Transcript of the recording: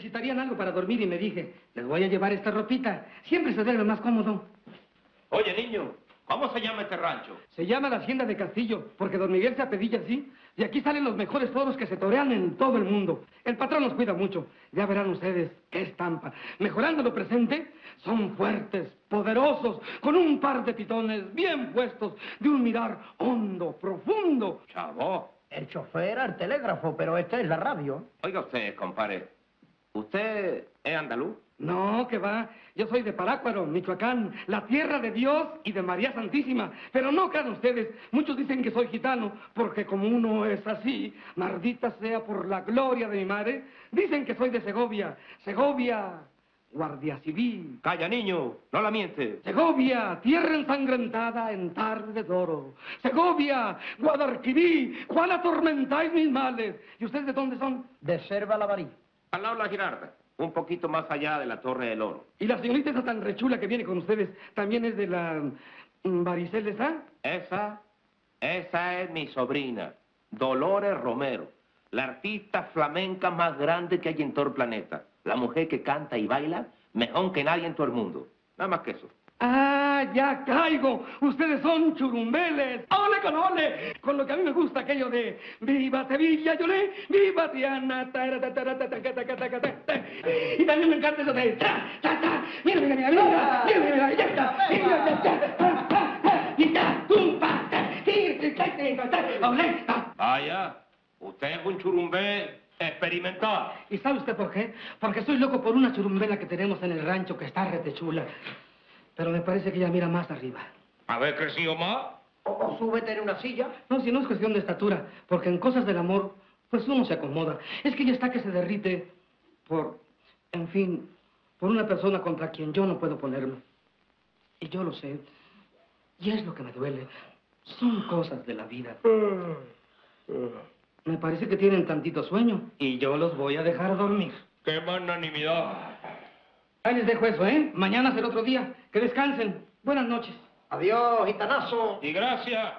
necesitarían algo para dormir y me dije, les voy a llevar esta ropita. Siempre se duerme más cómodo. Oye, niño, ¿cómo se llama este rancho? Se llama la Hacienda de Castillo, porque don Miguel se apedilla así. Y aquí salen los mejores toros que se torean en todo el mundo. El patrón nos cuida mucho. Ya verán ustedes qué estampa. Mejorando lo presente, son fuertes, poderosos, con un par de pitones bien puestos, de un mirar hondo, profundo. Chavo. El chofer al telégrafo, pero esta es la radio. Oiga usted, compadre. ¿Usted es andaluz? No, que va. Yo soy de Parácuaro, Michoacán, la tierra de Dios y de María Santísima. Pero no crean ustedes, muchos dicen que soy gitano, porque como uno es así, maldita sea por la gloria de mi madre, dicen que soy de Segovia. Segovia, guardia civil. Calla, niño, no la miente. Segovia, tierra ensangrentada en tarde de oro. Segovia, Guadalquivir, cuál atormentáis mis males. ¿Y ustedes de dónde son? De Serva la Varí. Al lado de la Girarda, un poquito más allá de la Torre del Oro. Y la señorita esa tan rechula que viene con ustedes, ¿también es de la mm, varicel esa? Esa, esa es mi sobrina, Dolores Romero, la artista flamenca más grande que hay en todo el planeta. La mujer que canta y baila mejor que nadie en todo el mundo. Nada más que eso. Ah, ya caigo. Ustedes son churumbeles. ¡Ole con ole! Con lo que a mí me gusta aquello de Viva Sevilla, yo le Viva Diana. Y también me encanta eso de ta, ta, ta. Mira, mira, mira, mira. Mira, mira, ya está. Mira, ya está. Y ta, tumpa. Ole. Vaya, usted es un churumbel. Experimental. ¿Y sabe usted por qué? Porque soy loco por una churumbela que tenemos en el rancho que está retechula. Pero me parece que ella mira más arriba. ¿Haber crecido más? O, o súbete en una silla. No, si no es cuestión de estatura, porque en cosas del amor, pues uno se acomoda. Es que ella está que se derrite por, en fin, por una persona contra quien yo no puedo ponerme. Y yo lo sé. Y es lo que me duele. Son cosas de la vida. Me parece que tienen tantito sueño y yo los voy a dejar dormir. ¡Qué magnanimidad! Ahí les dejo eso, ¿eh? Mañana será otro día. Que descansen. Buenas noches. Adiós, gitanazo. Y gracias.